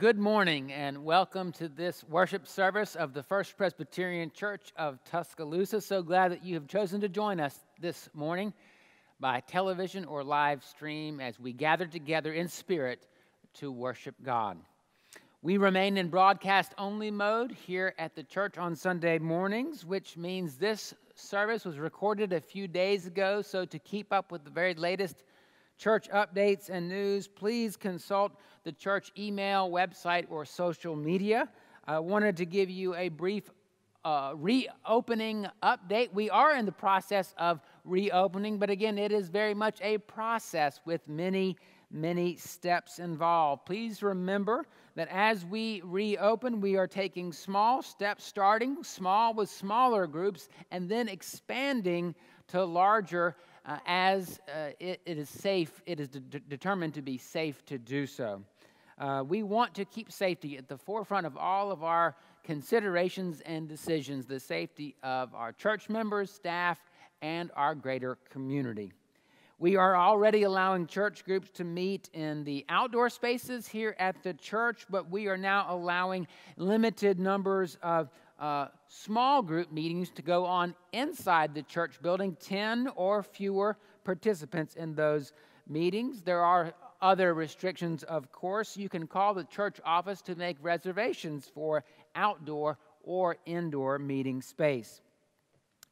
good morning and welcome to this worship service of the First Presbyterian Church of Tuscaloosa. So glad that you have chosen to join us this morning by television or live stream as we gather together in spirit to worship God. We remain in broadcast only mode here at the church on Sunday mornings, which means this service was recorded a few days ago. So, to keep up with the very latest church updates and news, please consult the church email, website, or social media. I wanted to give you a brief uh, reopening update. We are in the process of reopening, but again, it is very much a process with many, many steps involved. Please remember that as we reopen, we are taking small steps, starting small with smaller groups, and then expanding to larger uh, as uh, it, it is safe, it is de- determined to be safe to do so. Uh, we want to keep safety at the forefront of all of our considerations and decisions, the safety of our church members, staff, and our greater community. We are already allowing church groups to meet in the outdoor spaces here at the church, but we are now allowing limited numbers of uh, small group meetings to go on inside the church building, 10 or fewer participants in those meetings. There are other restrictions, of course. You can call the church office to make reservations for outdoor or indoor meeting space.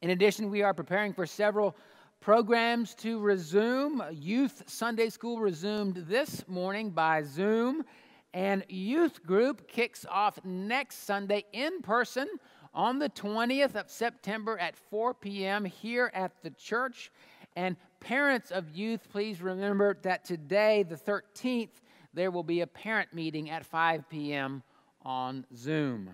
In addition, we are preparing for several programs to resume. Youth Sunday School resumed this morning by Zoom and youth group kicks off next Sunday in person on the 20th of September at 4 p.m. here at the church. And parents of youth, please remember that today, the 13th, there will be a parent meeting at 5 p.m. on Zoom.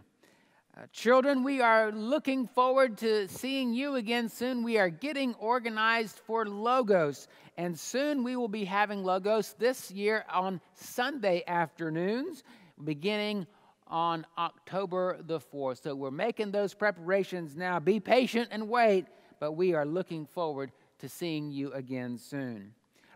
Uh, children, we are looking forward to seeing you again soon. We are getting organized for Logos, and soon we will be having Logos this year on Sunday afternoons, beginning on October the 4th. So we're making those preparations now. Be patient and wait, but we are looking forward to seeing you again soon.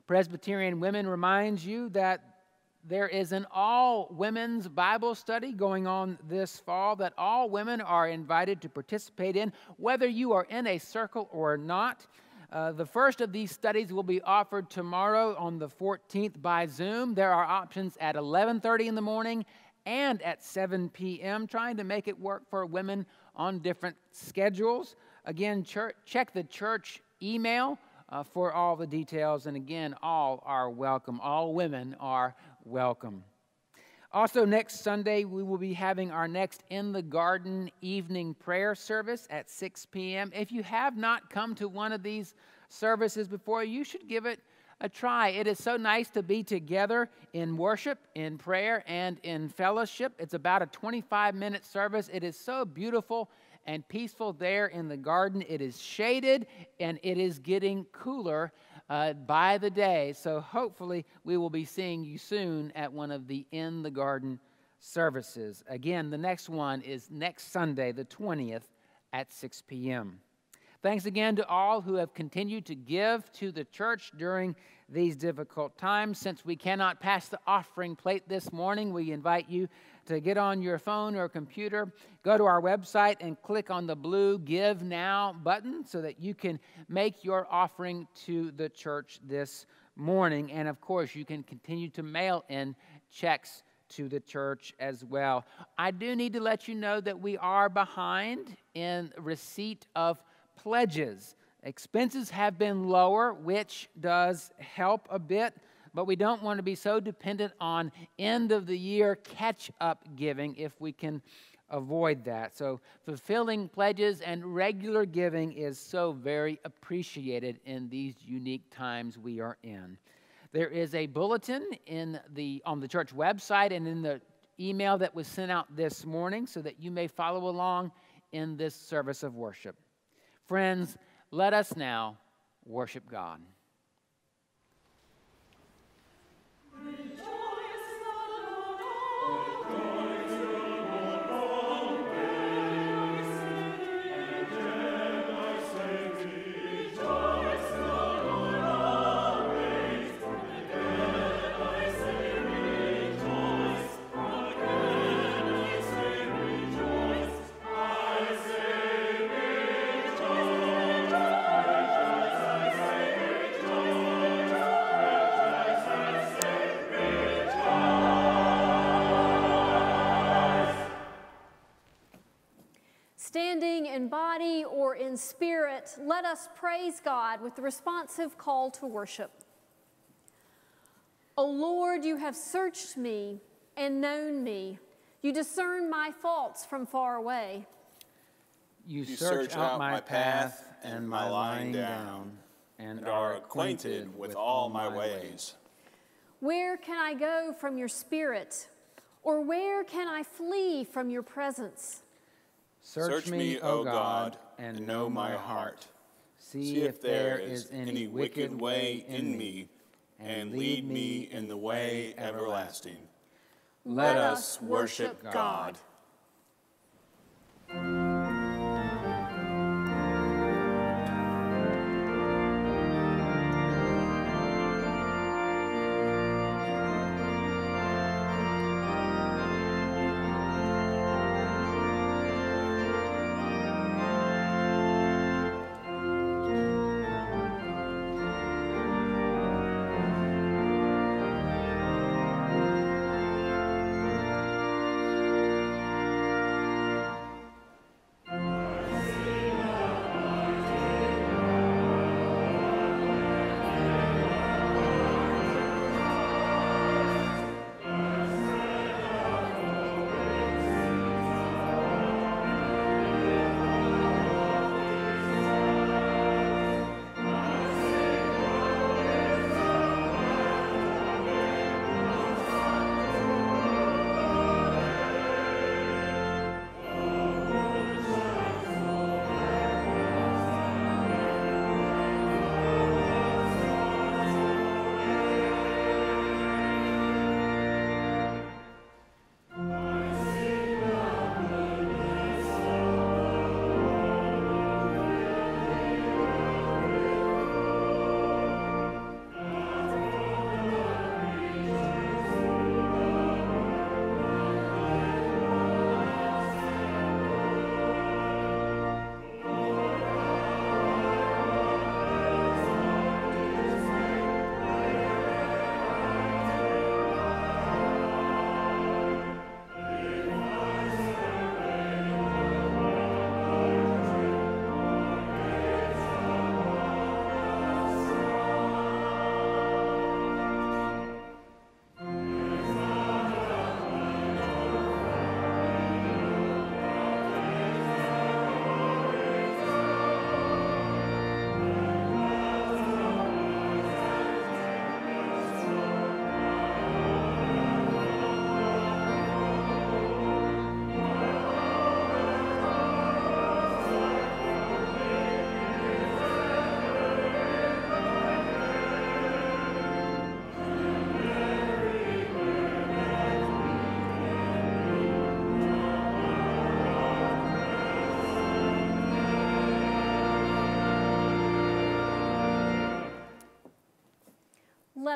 Presbyterian Women reminds you that there is an all women's Bible study going on this fall that all women are invited to participate in, whether you are in a circle or not. Uh, the first of these studies will be offered tomorrow on the 14th by Zoom. There are options at 11:30 in the morning and at 7 p.m., trying to make it work for women on different schedules. Again, church, check the church email uh, for all the details. And again, all are welcome. All women are welcome. Also, next Sunday, we will be having our next In the Garden evening prayer service at 6 p.m. If you have not come to one of these services before, you should give it a try. It is so nice to be together in worship, in prayer, and in fellowship. It's about a 25 minute service. It is so beautiful and peaceful there in the garden. It is shaded and it is getting cooler uh, by the day. So hopefully, we will be seeing you soon at one of the In the Garden services. Again, the next one is next Sunday, the 20th, at 6 p.m. Thanks again to all who have continued to give to the church during these difficult times. Since we cannot pass the offering plate this morning, we invite you to get on your phone or computer, go to our website, and click on the blue Give Now button so that you can make your offering to the church this morning. And of course, you can continue to mail in checks to the church as well. I do need to let you know that we are behind in receipt of pledges. Expenses have been lower, which does help a bit but we don't want to be so dependent on end of the year catch up giving if we can avoid that. So, fulfilling pledges and regular giving is so very appreciated in these unique times we are in. There is a bulletin in the, on the church website and in the email that was sent out this morning so that you may follow along in this service of worship. Friends, let us now worship God. Spirit, let us praise God with the responsive call to worship. O Lord, you have searched me and known me. You discern my faults from far away. You, you search, out my path and my lying down, and are acquainted with all my ways. Where can I go from your spirit? Or where can I flee from your presence? Search, me, O God, and know my heart. See if there is any wicked way in me, and lead me in the way everlasting. Let us worship God.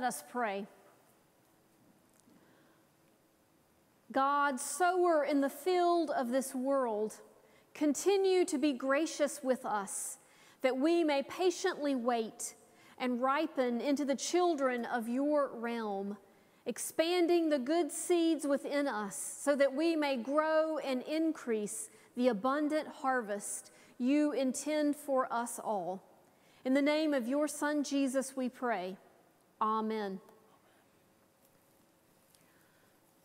Let us pray. God, sower in the field of this world, continue to be gracious with us, that we may patiently wait and ripen into the children of your realm, expanding the good seeds within us, so that we may grow and increase the abundant harvest you intend for us all. In the name of your Son, Jesus, we pray. Amen.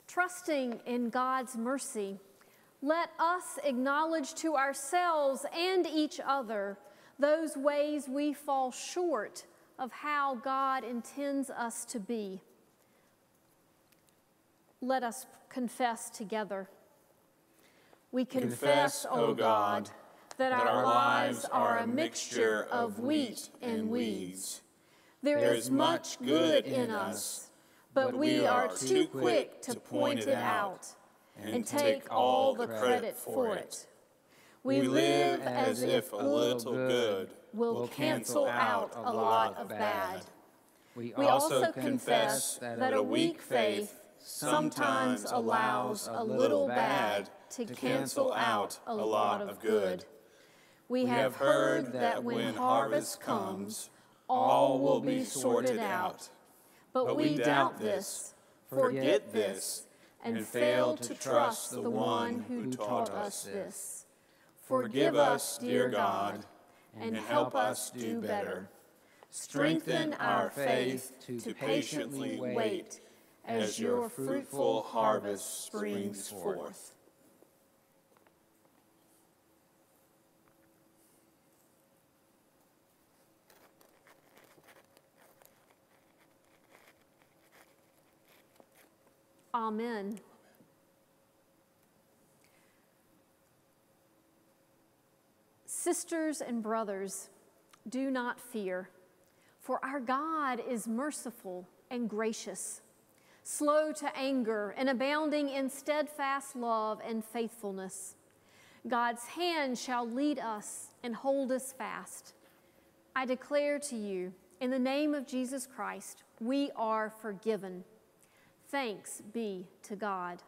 Trusting in God's mercy, let us acknowledge to ourselves and each other those ways we fall short of how God intends us to be. Let us confess together. We confess, O God, that our lives are a mixture of wheat and weeds. There is much good in us, but we are too quick to point it out and take all the credit for it. We live as if a little good will cancel out a lot of bad. We also confess that a weak faith sometimes allows a little bad to cancel out a lot of good. We have heard that when harvest comes, all will be sorted out. But we doubt this, forget this, and fail to trust the one who taught us this. Forgive us, dear God, and help us do better. Strengthen our faith to patiently wait as your fruitful harvest springs forth. Amen. Sisters and brothers, do not fear, for our God is merciful and gracious, slow to anger, and abounding in steadfast love and faithfulness. God's hand shall lead us and hold us fast. I declare to you, in the name of Jesus Christ, we are forgiven. Thanks be to God.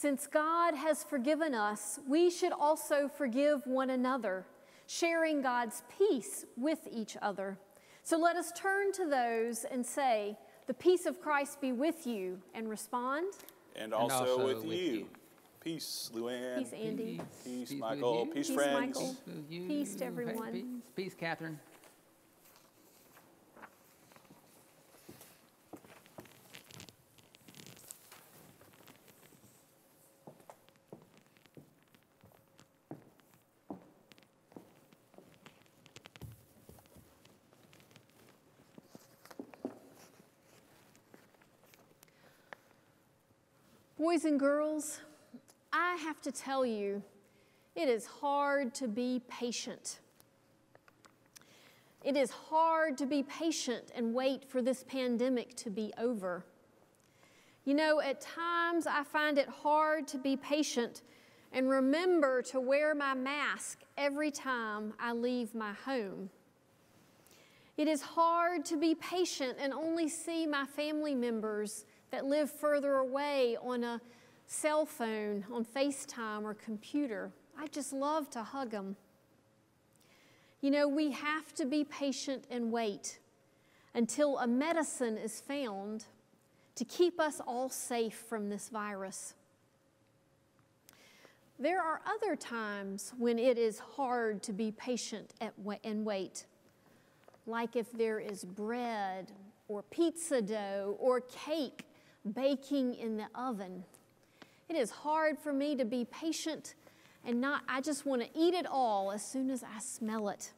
Since God has forgiven us, we should also forgive one another, sharing God's peace with each other. So let us turn to those and say, The peace of Christ be with you, and respond. And also, and also with, with, you. you. Peace, Luann. Peace, Andy. Peace, peace Michael. Peace, peace, friends. Michael. Peace to everyone. Peace, peace Catherine. Boys and girls, I have to tell you, it is hard to be patient. It is hard to be patient and wait for this pandemic to be over. You know, at times I find it hard to be patient and remember to wear my mask every time I leave my home. It is hard to be patient and only see my family members that live further away on a cell phone, on FaceTime or computer. I just love to hug them. You know, we have to be patient and wait until a medicine is found to keep us all safe from this virus. There are other times when it is hard to be patient and wait, like if there is bread or pizza dough or cake baking in the oven. It is hard for me to be patient and not, I just want to eat it all as soon as I smell it.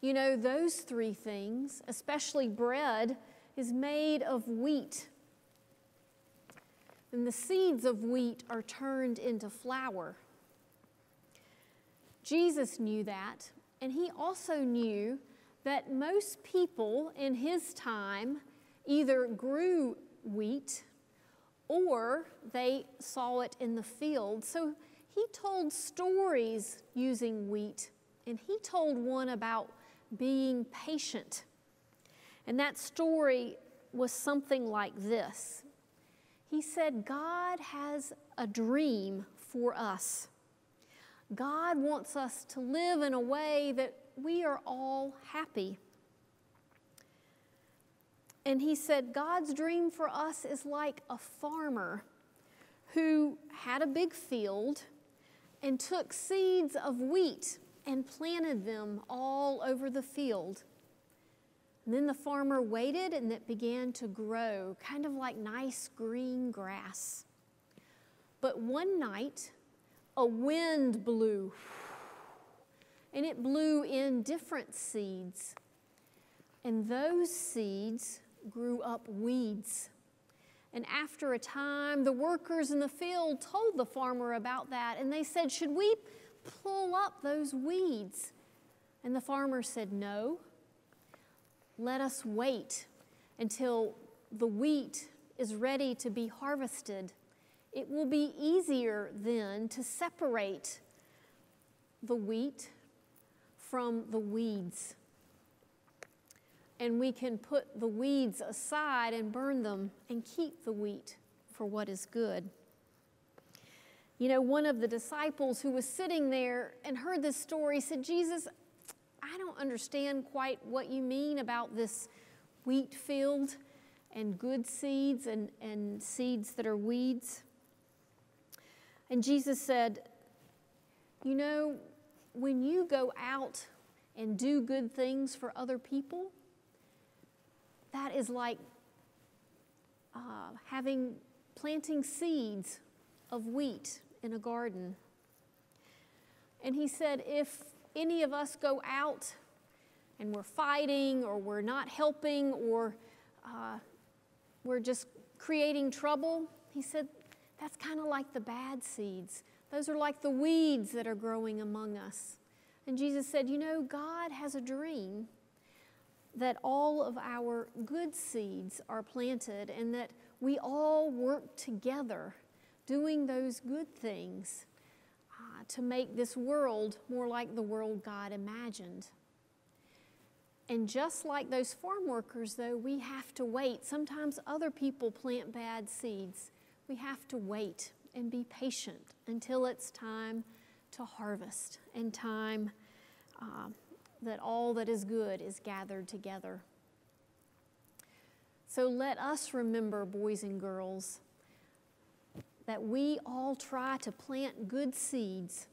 You know, those three things, especially bread, is made of wheat. And the seeds of wheat are turned into flour. Jesus knew that, and he also knew that most people in his time either grew wheat or they saw it in the field. So he told stories using wheat, and he told one about being patient. And that story was something like this He said, God has a dream for us. God wants us to live in a way that we are all happy. And he said, God's dream for us is like a farmer who had a big field and took seeds of wheat and planted them all over the field. And then the farmer waited and it began to grow, kind of like nice green grass. But one night, a wind blew, and it blew in different seeds And those seeds grew up weeds. And after a time, the workers in the field told the farmer about that, and they said, Should we pull up those weeds? And the farmer said, No. Let us wait until the wheat is ready to be harvested. It will be easier then to separate the wheat from the weeds. And we can put the weeds aside and burn them and keep the wheat for what is good. You know, one of the disciples who was sitting there and heard this story said, Jesus, I don't understand quite what you mean about this wheat field and good seeds and, and seeds that are weeds. And Jesus said, You know, when you go out and do good things for other people, that is like uh, having planting seeds of wheat in a garden. And he said, if any of us go out and we're fighting or we're not helping or uh, we're just creating trouble, he said, that's kind of like the bad seeds. Those are like the weeds that are growing among us. And Jesus said, You know, God has a dream that all of our good seeds are planted and that we all work together doing those good things uh, to make this world more like the world God imagined. And just like those farm workers, though, we have to wait. Sometimes other people plant bad seeds. We have to wait and be patient until it's time to harvest and time uh, that all that is good is gathered together. So let us remember, boys and girls, that we all try to plant good seeds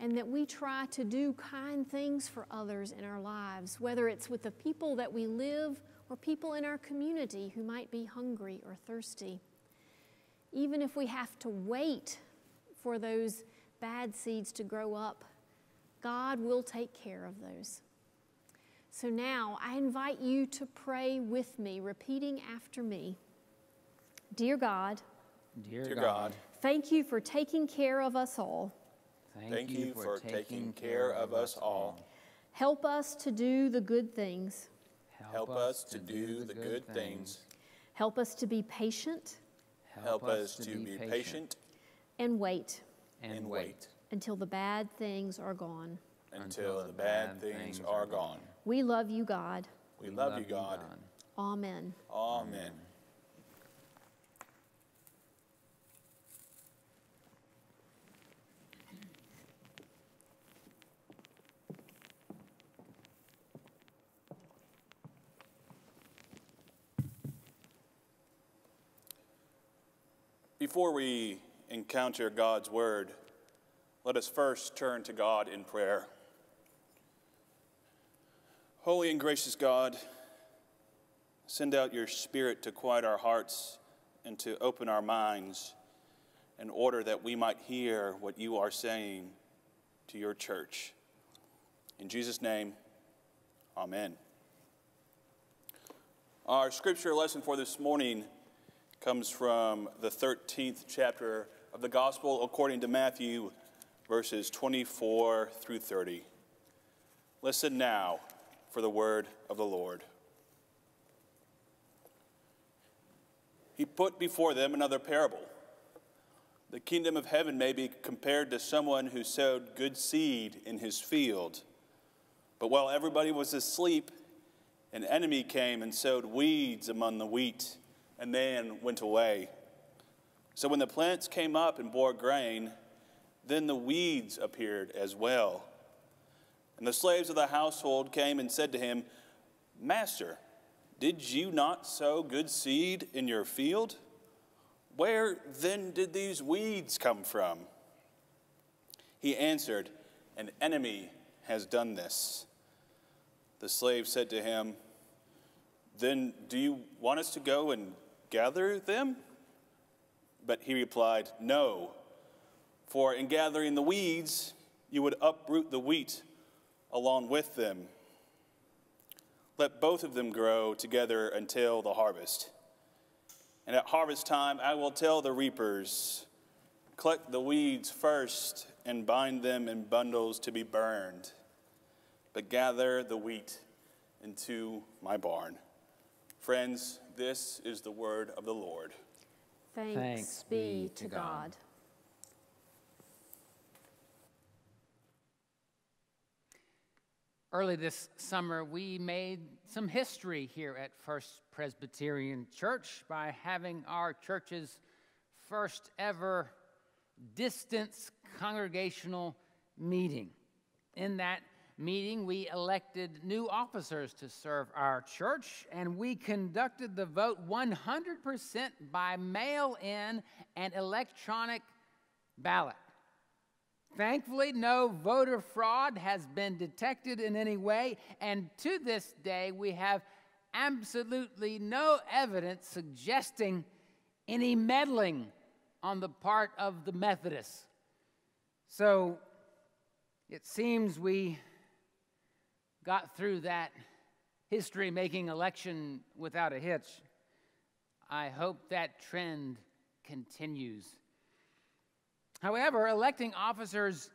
and that we try to do kind things for others in our lives, whether it's with the people that we live or people in our community who might be hungry or thirsty. Even if we have to wait for those bad seeds to grow up, God will take care of those. So now I invite you to pray with me, repeating after me Dear God, Dear, Dear God, God, thank you for taking care of us all. thank you for taking care of us all. Help us to do the good things. Help us to do the good things. Help us to be patient Help us to be patient and wait and wait until the bad things are gone. until the bad things are gone. We love you, God. We love you, God. Amen. Amen. Before we encounter God's word, let us first turn to God in prayer. Holy and gracious God, send out your Spirit to quiet our hearts and to open our minds in order that we might hear what you are saying to your church. In Jesus' name, amen. Our scripture lesson for this morning comes from the 13th chapter of the Gospel according to Matthew, verses 24 through 30. Listen now for the word of the Lord. He put before them another parable. The kingdom of heaven may be compared to someone who sowed good seed in his field. But while everybody was asleep, an enemy came and sowed weeds among the wheat and then went away. So when the plants came up and bore grain, then the weeds appeared as well. And the slaves of the household came and said to him, Master, did you not sow good seed in your field? Where then did these weeds come from? He answered, An enemy has done this. The slave said to him, Then do you want us to go and gather them? But he replied, No, for in gathering the weeds, you would uproot the wheat along with them. let both of them grow together until the harvest. And at harvest time, I will tell the reapers, collect the weeds first and bind them in bundles to be burned, but gather the wheat into my barn. Friends, this is the word of the Lord. Thanks, Thanks be to God. God. Early this summer, we made some history here at First Presbyterian Church by having our church's first ever distance congregational meeting. In that meeting, we elected new officers to serve our church, and we conducted the vote 100% by mail in and electronic ballot. Thankfully, no voter fraud has been detected in any way, and to this day, we have absolutely no evidence suggesting any meddling on the part of the Methodists. So it seems we got through that history making election without a hitch. I hope that trend continues. However, electing officers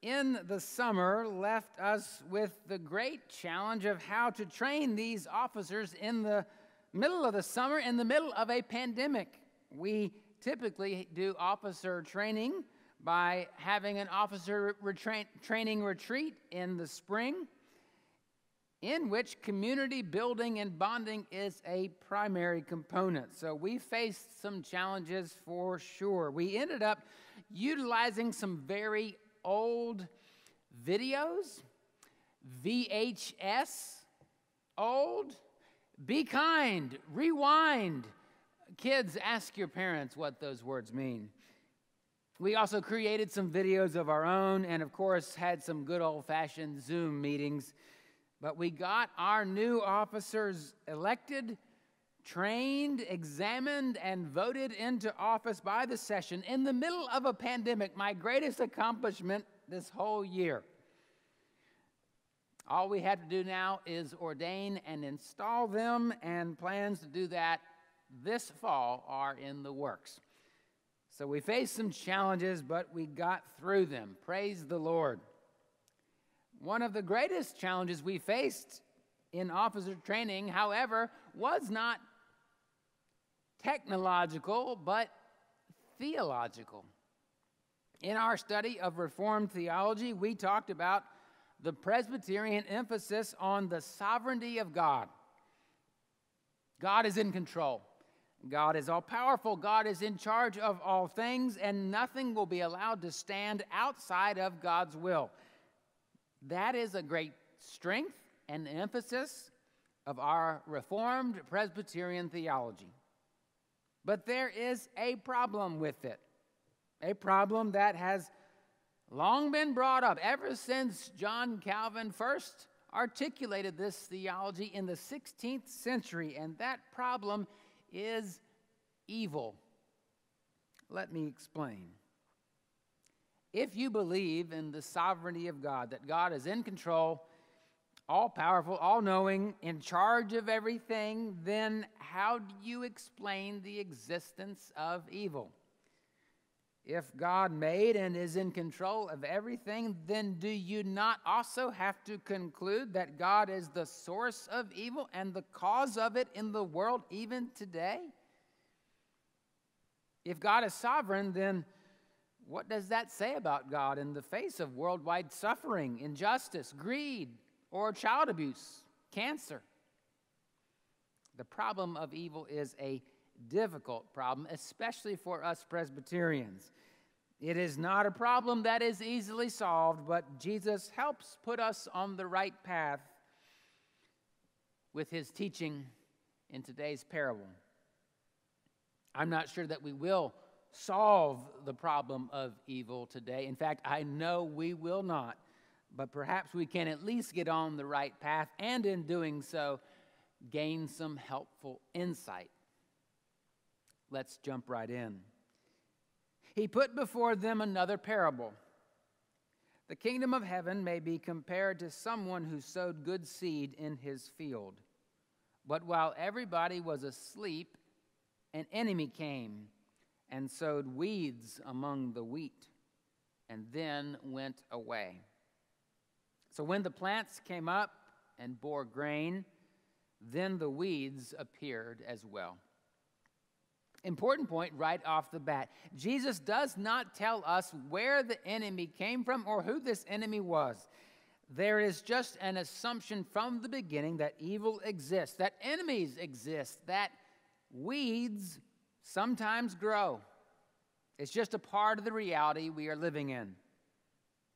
in the summer left us with the great challenge of how to train these officers in the middle of the summer, in the middle of a pandemic. We typically do officer training by having an officer retra- training retreat in the spring, in which community building and bonding is a primary component. So we faced some challenges for sure. We ended up utilizing some very old videos, VHS, old, be kind, rewind. Kids, ask your parents what those words mean. We also created some videos of our own and, of course, had some good old fashioned Zoom meetings. But we got our new officers elected trained, examined, and voted into office by the session in the middle of a pandemic, my greatest accomplishment this whole year. All we have to do now is ordain and install them, and plans to do that this fall are in the works. So we faced some challenges, but we got through them. Praise the Lord. One of the greatest challenges we faced in officer training, however, was not technological, but theological. In our study of Reformed theology, we talked about the Presbyterian emphasis on the sovereignty of God. God is in control. God is all powerful. God is in charge of all things, and nothing will be allowed to stand outside of God's will. That is a great strength and emphasis of our Reformed Presbyterian theology. But there is a problem with it, a problem that has long been brought up ever since John Calvin first articulated this theology in the 16th century, and that problem is evil. Let me explain. If you believe in the sovereignty of God, that God is in control all powerful, all knowing, in charge of everything, then how do you explain the existence of evil? If God made and is in control of everything, then do you not also have to conclude that God is the source of evil and the cause of it in the world even today? If God is sovereign, then what does that say about God in the face of worldwide suffering, injustice, greed, or child abuse, cancer. The problem of evil is a difficult problem, especially for us Presbyterians. It is not a problem that is easily solved, but Jesus helps put us on the right path with his teaching in today's parable. I'm not sure that we will solve the problem of evil today. In fact, I know we will not but perhaps we can at least get on the right path and in doing so, gain some helpful insight. Let's jump right in. He put before them another parable. The kingdom of heaven may be compared to someone who sowed good seed in his field. But while everybody was asleep, an enemy came and sowed weeds among the wheat, and then went away. So when the plants came up and bore grain, then the weeds appeared as well. Important point right off the bat Jesus does not tell us where the enemy came from or who this enemy was. There is just an assumption from the beginning that evil exists, that enemies exist, that weeds sometimes grow. It's just a part of the reality we are living in.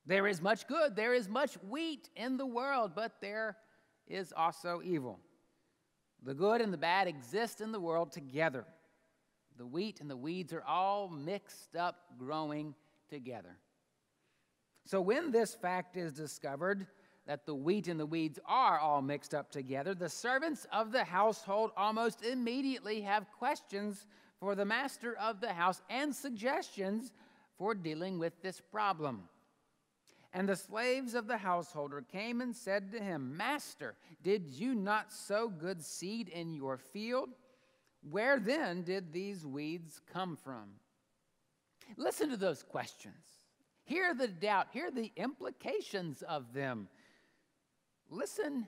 There is much good, there is much wheat in the world, but there is also evil. The good and the bad exist in the world together. The wheat and the weeds are all mixed up, growing together. So, when this fact is discovered, that the wheat and the weeds are all mixed up together, the servants of the household almost immediately have questions for the master of the house and suggestions for dealing with this problem. And the slaves of the householder came and said to him, Master, did you not sow good seed in your field? Where then did these weeds come from? Listen to those questions. Hear the doubt, hear the implications of them. Listen,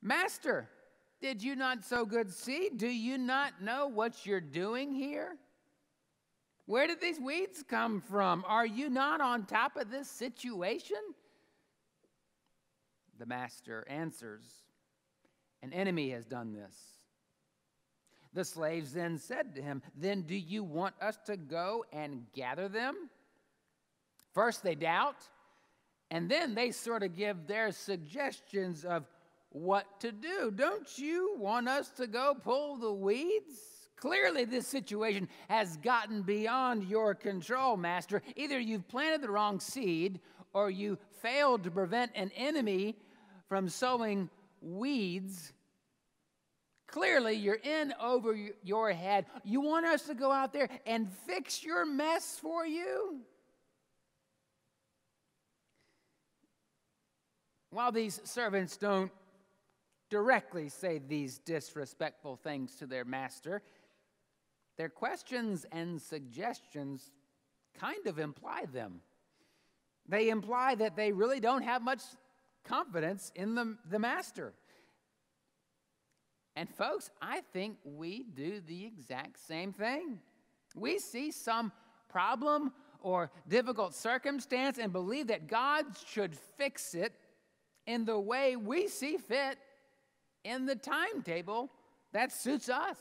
Master, did you not sow good seed? Do you not know what you're doing here? Where did these weeds come from? Are you not on top of this situation? The master answers, An enemy has done this. The slaves then said to him, Then do you want us to go and gather them? First they doubt, and then they sort of give their suggestions of what to do. Don't you want us to go pull the weeds? Clearly, this situation has gotten beyond your control, Master. Either you've planted the wrong seed or you failed to prevent an enemy from sowing weeds Clearly, you're in over your head. You want us to go out there and fix your mess for you? While these servants don't directly say these disrespectful things to their master, their questions and suggestions kind of imply them. They imply that they really don't have much confidence in the, the master. And, folks, I think we do the exact same thing. We see some problem or difficult circumstance and believe that God should fix it in the way we see fit in the timetable that suits us.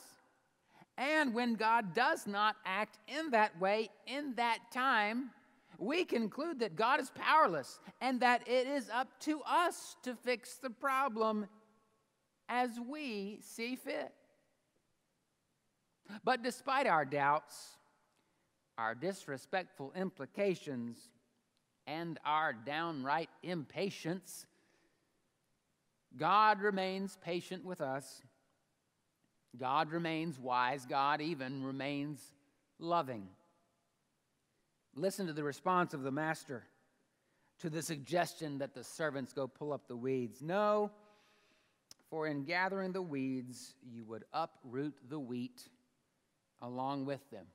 And when God does not act in that way in that time, we conclude that God is powerless and that it is up to us to fix the problem as we see fit. But despite our doubts, our disrespectful implications, and our downright impatience, God remains patient with us. God remains wise. God even remains loving. Listen to the response of the master to the suggestion that the servants go pull up the weeds. No, for in gathering the weeds, you would uproot the wheat along with them.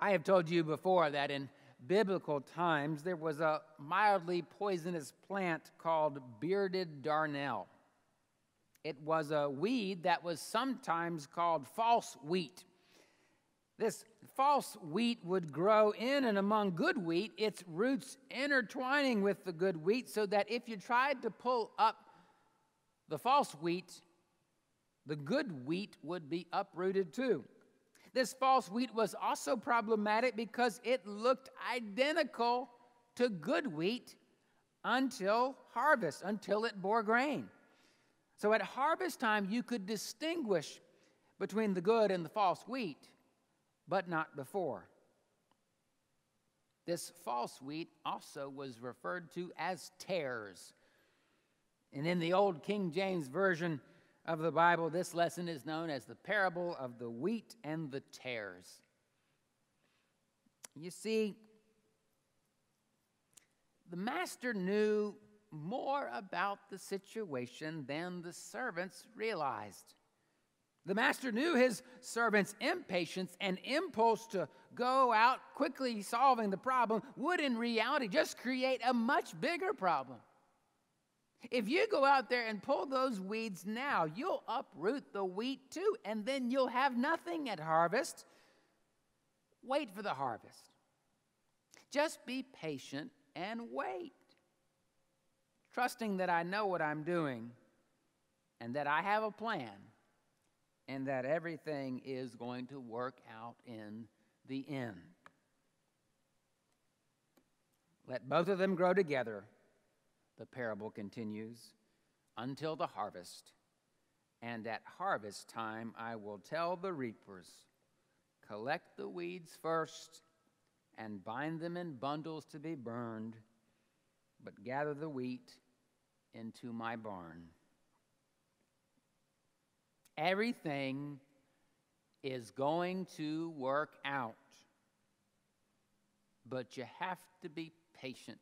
I have told you before that in biblical times there was a mildly poisonous plant called bearded darnel. It was a weed that was sometimes called false wheat. This false wheat would grow in and among good wheat, its roots intertwining with the good wheat, so that if you tried to pull up the false wheat, the good wheat would be uprooted too. This false wheat was also problematic because it looked identical to good wheat until harvest, until it bore grain. So at harvest time, you could distinguish between the good and the false wheat but not before. This false wheat also was referred to as tares. And in the old King James Version of the Bible, this lesson is known as the parable of the wheat and the tares. You see, The master knew more about the situation than the servants realized. The master knew his servant's impatience and impulse to go out quickly solving the problem would, in reality, just create a much bigger problem. If you go out there and pull those weeds now, you'll uproot the wheat too, and then you'll have nothing at harvest. Wait for the harvest. Just be patient and wait, trusting that I know what I'm doing and that I have a plan and that everything is going to work out in the end. Let both of them grow together, the parable continues, until the harvest. And at harvest time, I will tell the reapers collect the weeds first and bind them in bundles to be burned, but gather the wheat into my barn. Everything is going to work out, but you have to be patient.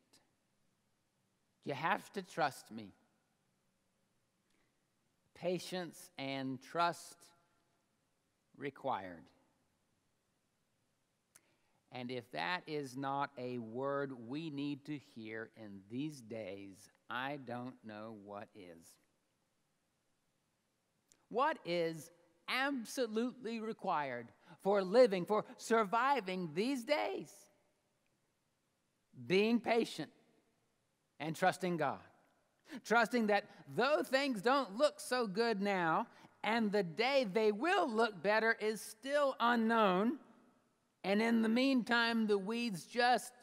You have to trust me. Patience and trust required. And if that is not a word we need to hear in these days, I don't know what is. What is absolutely required for living, for surviving these days? Being patient and trusting God. Trusting that though things don't look so good now, and the day they will look better is still unknown, and in the meantime, the weeds just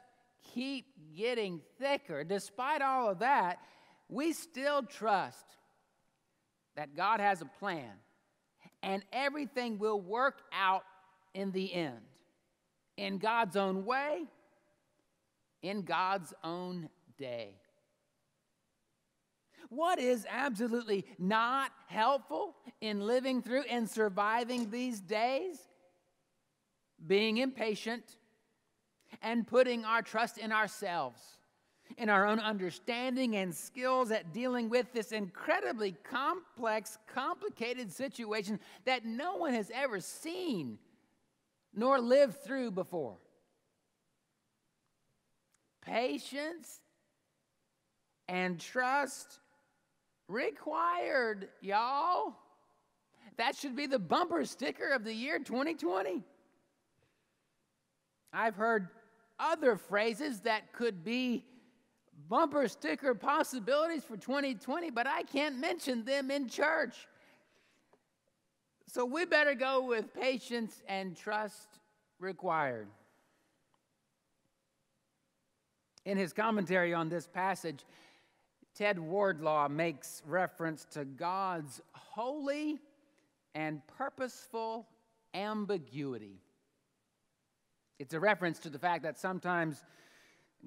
keep getting thicker. Despite all of that, we still trust that God has a plan and everything will work out in the end in God's own way, in God's own day. What is absolutely not helpful in living through and surviving these days? Being impatient and putting our trust in ourselves in our own understanding and skills at dealing with this incredibly complex, complicated situation that no one has ever seen nor lived through before. Patience and trust required, y'all. That should be the bumper sticker of the year 2020. I've heard other phrases that could be bumper sticker possibilities for 2020, but I can't mention them in church. So we better go with patience and trust required. In his commentary on this passage, Ted Wardlaw makes reference to God's holy and purposeful ambiguity. It's a reference to the fact that sometimes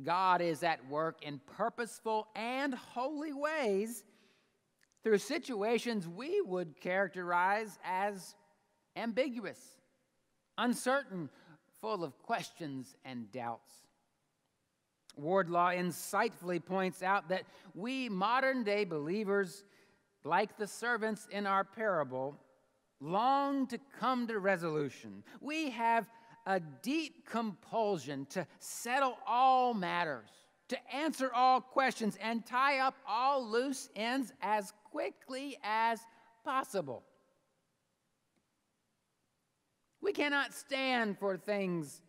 God is at work in purposeful and holy ways through situations we would characterize as ambiguous, uncertain, full of questions and doubts. Wardlaw insightfully points out that we modern day believers, like the servants in our parable, long to come to resolution. We have a deep compulsion to settle all matters, to answer all questions, and tie up all loose ends as quickly as possible. We cannot stand for things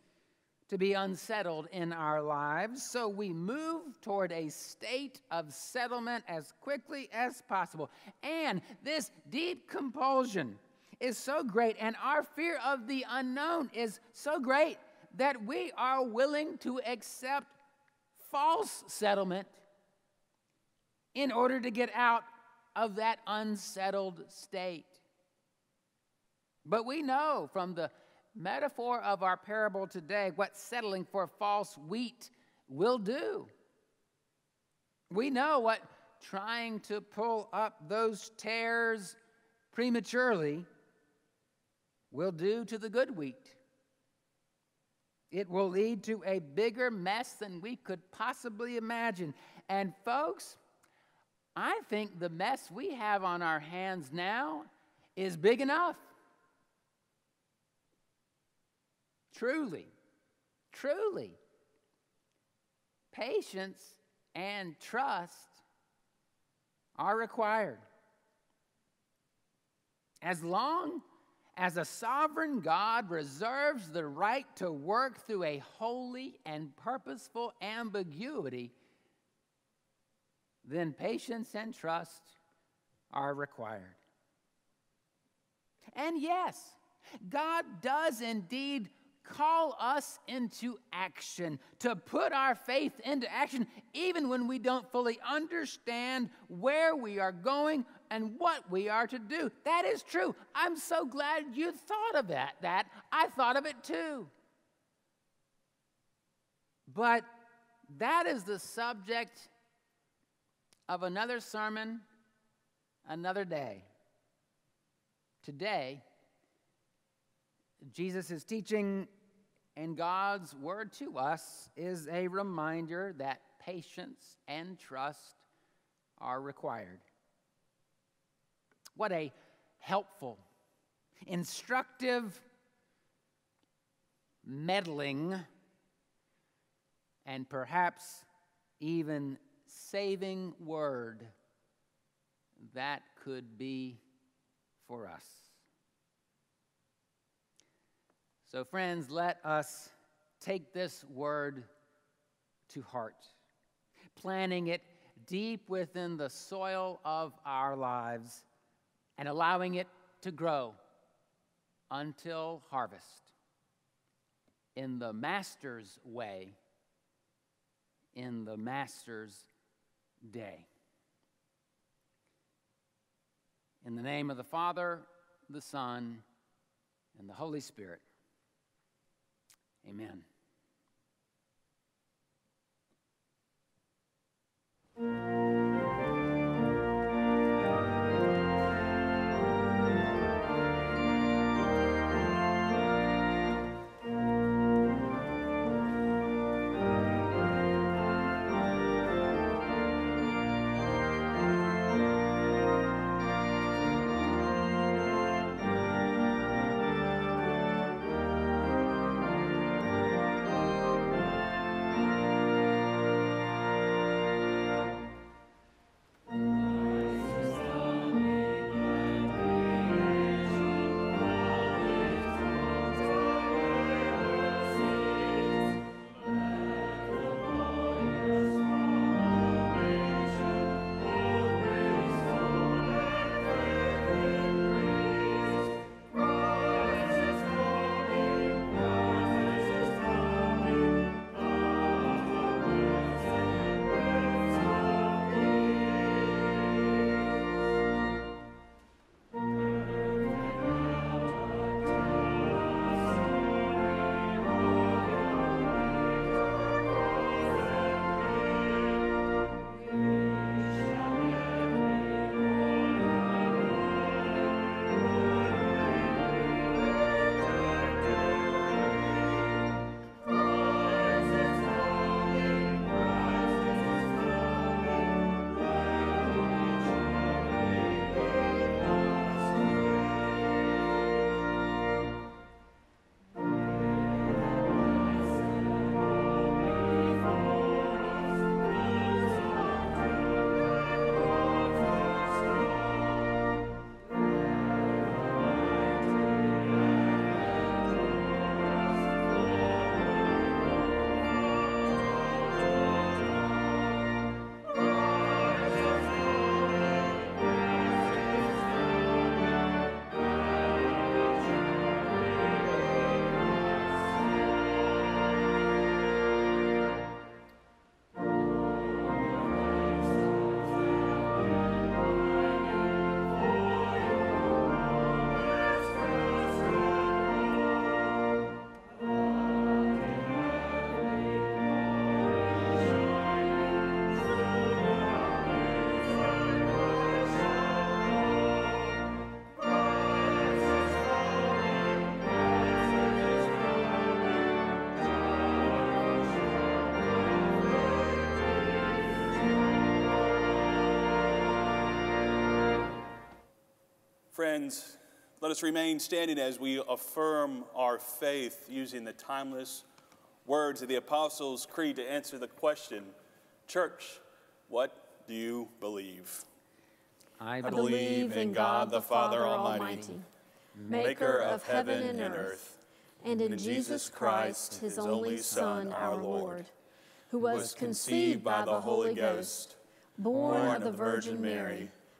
to be unsettled in our lives, so we move toward a state of settlement as quickly as possible. And this deep compulsion is so great and our fear of the unknown is so great that we are willing to accept false settlement in order to get out of that unsettled state. But we know from the metaphor of our parable today what settling for false wheat will do. We know what trying to pull up those tares prematurely will do to the good wheat. It will lead to a bigger mess than we could possibly imagine. And, folks, I think the mess we have on our hands now is big enough. Truly, truly. Patience and trust are required. As long as a sovereign God reserves the right to work through a holy and purposeful ambiguity, then patience and trust are required. And yes, God does indeed call us into action, to put our faith into action, even when we don't fully understand where we are going and what we are to do. That is true. I'm so glad you thought of that. That I thought of it too. But that is the subject of another sermon another day. Today, Jesus is teaching, and God's word to us is a reminder that patience and trust are required. What a helpful, instructive, meddling, and perhaps even saving word that could be for us. So, friends, let us take this word to heart, planting it deep within the soil of our lives and allowing it to grow until harvest in the Master's way, in the Master's day. In the name of the Father, the Son, and the Holy Spirit. Amen. Friends, let us remain standing as we affirm our faith using the timeless words of the Apostles' Creed to answer the question Church, what do you believe? I believe in God the Father Almighty, maker of heaven and earth, and in Jesus Christ, his only Son, our Lord, who was conceived by the Holy Ghost, born of the Virgin Mary,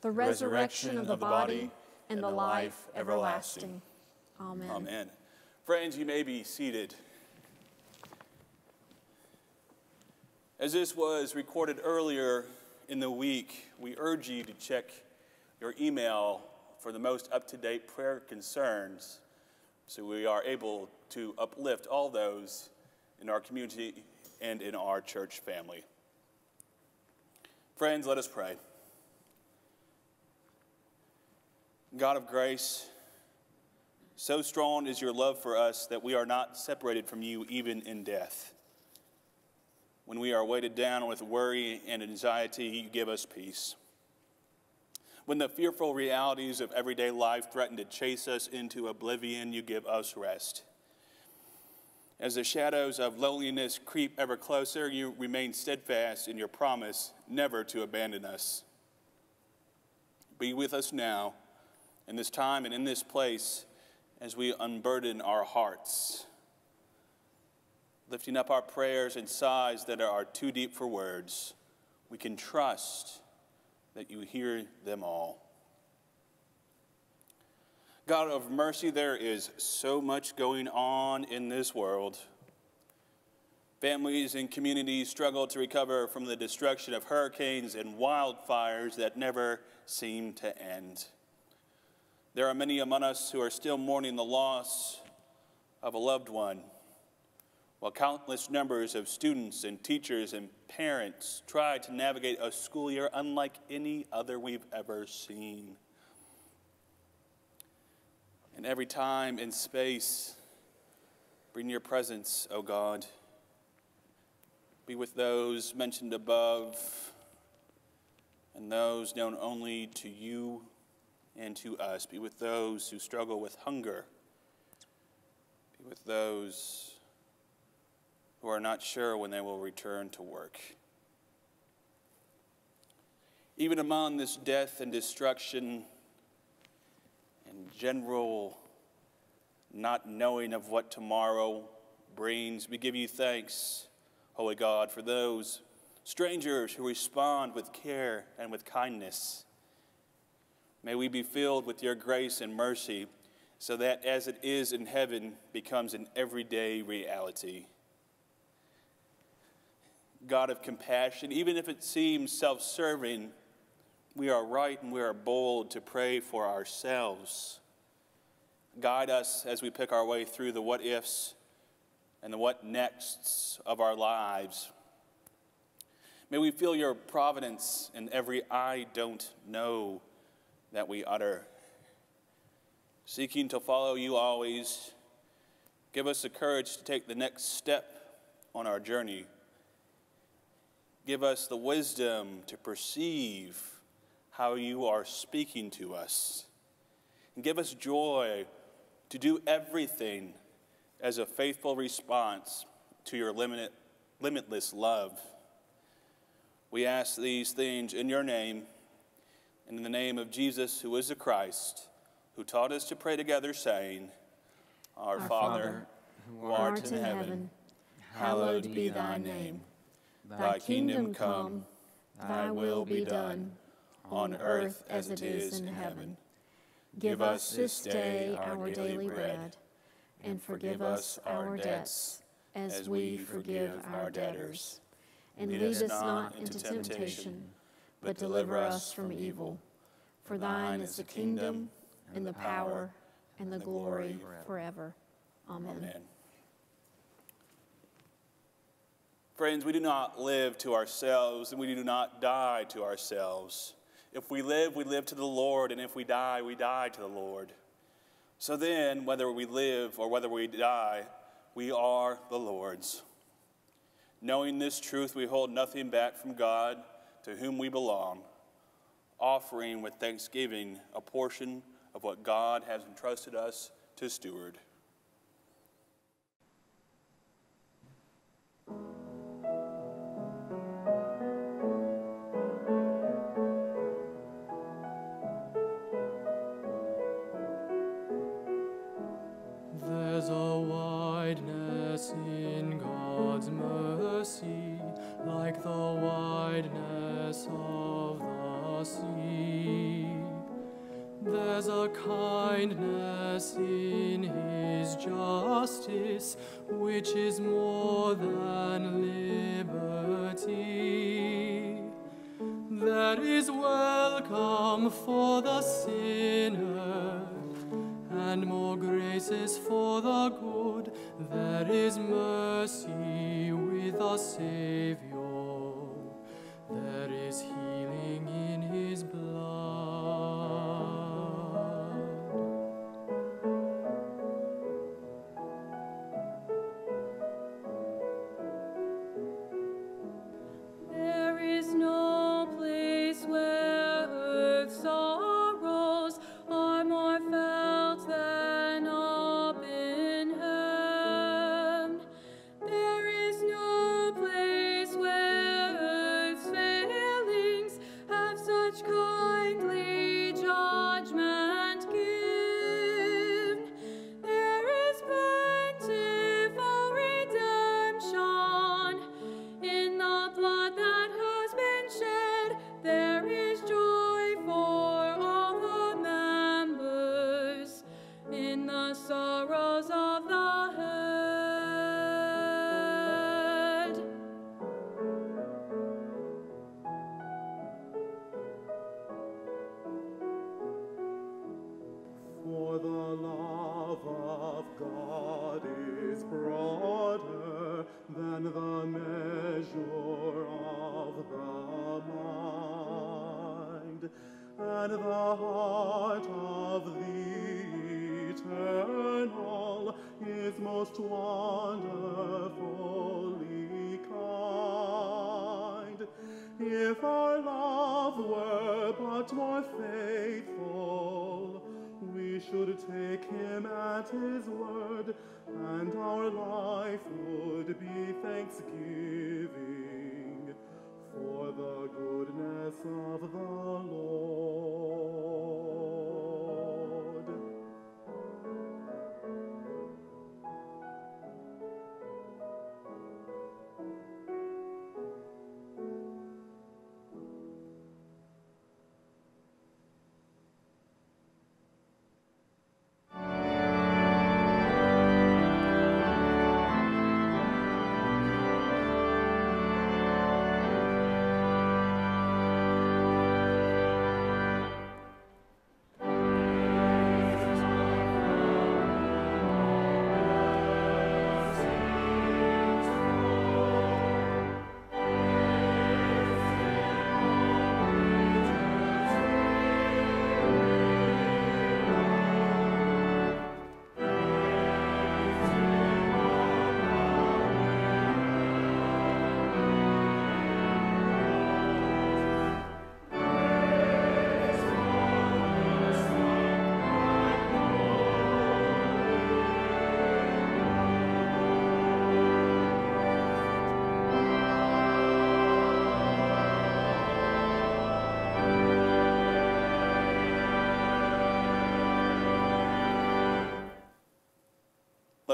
the resurrection of the body, and the life everlasting. Amen. Amen. Friends, you may be seated. As this was recorded earlier in the week, we urge you to check your email for the most up to date prayer concerns so we are able to uplift all those in our community and in our church family. Friends, let us pray. God of grace, so strong is your love for us that we are not separated from you even in death. When we are weighted down with worry and anxiety, you give us peace. When the fearful realities of everyday life threaten to chase us into oblivion, you give us rest. As the shadows of loneliness creep ever closer, you remain steadfast in your promise never to abandon us. Be with us now, in this time and in this place, as we unburden our hearts lifting up our prayers and sighs that are too deep for words, we can trust that you hear them all. God of mercy, there is so much going on in this world. Families and communities struggle to recover from the destruction of hurricanes and wildfires that never seem to end. There are many among us who are still mourning the loss of a loved one while countless numbers of students and teachers and parents try to navigate a school year unlike any other we've ever seen. And every time in space, bring your presence, O oh God. Be with those mentioned above and those known only to you and to us. Be with those who struggle with hunger. Be with those who are not sure when they will return to work. Even among this death and destruction and general not knowing of what tomorrow brings, we give you thanks, Holy God, for those strangers who respond with care and with kindness. May we be filled with your grace and mercy so that as it is in heaven becomes an everyday reality. God of compassion, even if it seems self serving, we are right and we are bold to pray for ourselves. Guide us as we pick our way through the what ifs and the what nexts of our lives. May we feel your providence in every I don't know that we utter. Seeking to follow you always, give us the courage to take the next step on our journey Give us the wisdom to perceive how you are speaking to us. And give us joy to do everything as a faithful response to your limitless love. We ask these things in your name and in the name of Jesus, who is the Christ, who taught us to pray together, saying, Our, Our Father, who art, art in heaven, heaven hallowed be thy name. Thy kingdom come, thy will be done, on earth as it is in heaven. Give us this day our daily bread, and forgive us our debts, as we forgive our debtors. And lead us not into temptation, but deliver us from evil. For thine is the kingdom, and the power and the glory forever. Amen. Amen. Friends, we do not live to ourselves and we do not die to ourselves. If we live, we live to the Lord, and if we die, we die to the Lord. So then, whether we live or whether we die, we are the Lord's. Knowing this truth, we hold nothing back from God, to whom we belong, offering with thanksgiving a portion of what God has entrusted us to steward. Kindness in his justice, which is more than liberty. That is welcome for the sinner, and more graces for the good. There is mercy with the Savior. There is healing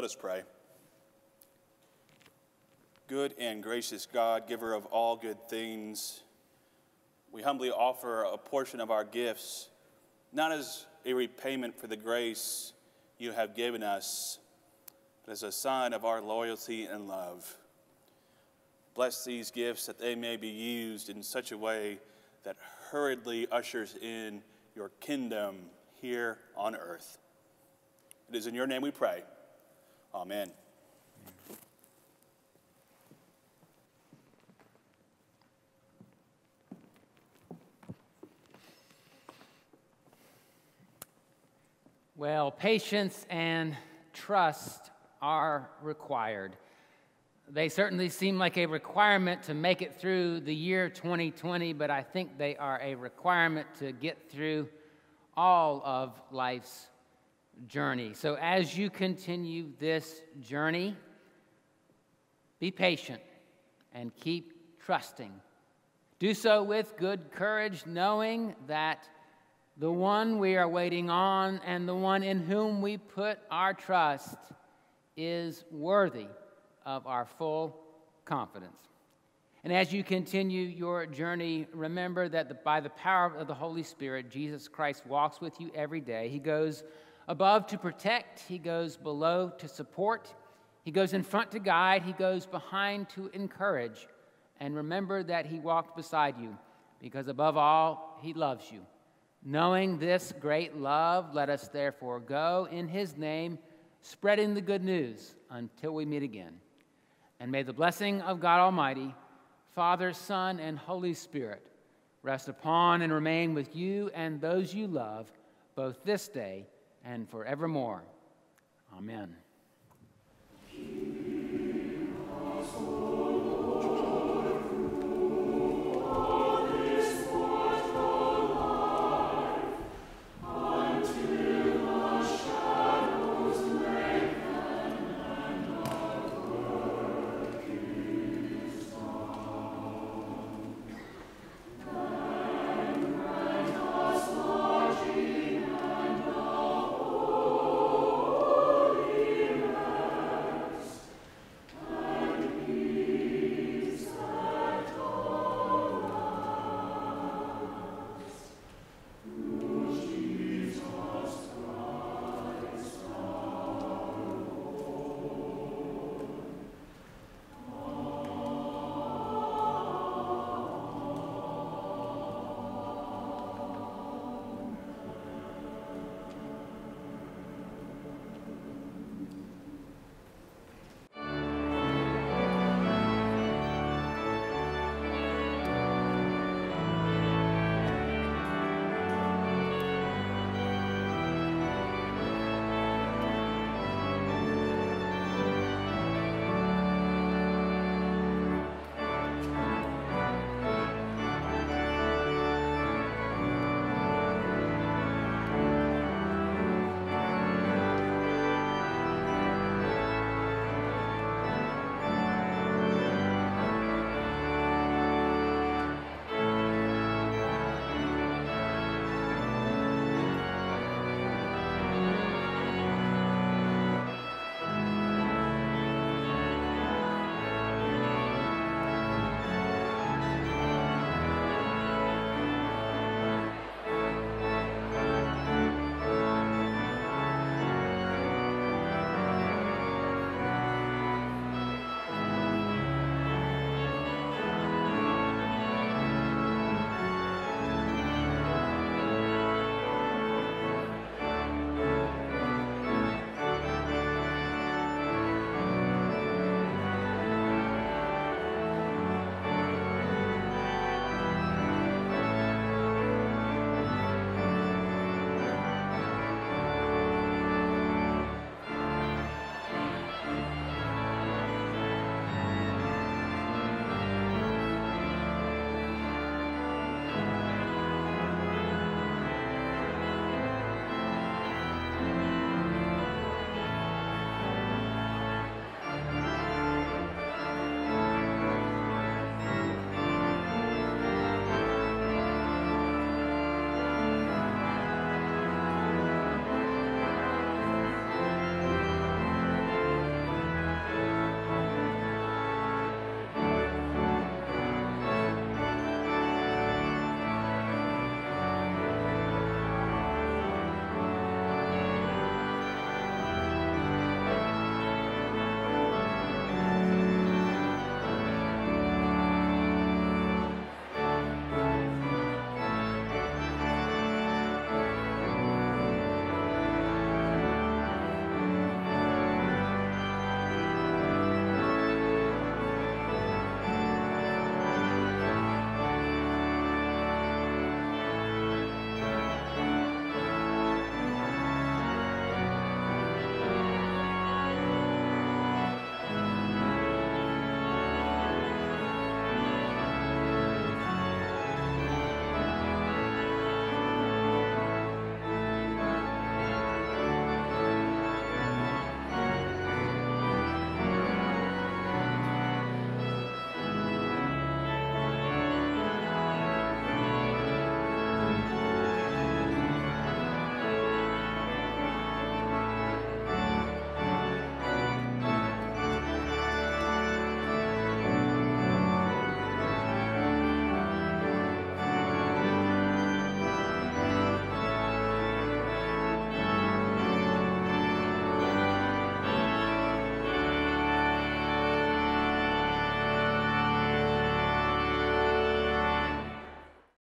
Let us pray. Good and gracious God, giver of all good things, we humbly offer a portion of our gifts, not as a repayment for the grace you have given us, but as a sign of our loyalty and love. Bless these gifts that they may be used in such a way that hurriedly ushers in your kingdom here on earth. It is in your name we pray. Amen. Well, patience and trust are required. They certainly seem like a requirement to make it through the year 2020, but I think they are a requirement to get through all of life's journey. So as you continue this journey, be patient and keep trusting. Do so with good courage, knowing that the one we are waiting on and the one in whom we put our trust is worthy of our full confidence. And as you continue your journey, remember that by the power of the Holy Spirit, Jesus Christ walks with you every day. He goes above to protect, He goes below to support, He goes in front to guide, He goes behind to encourage. And remember that He walked beside you, because above all, He loves you. Knowing this great love, let us therefore go in His name, spreading the good news until we meet again. And may the blessing of God Almighty, Father, Son, and Holy Spirit rest upon and remain with you and those you love, both this day and forevermore. Amen.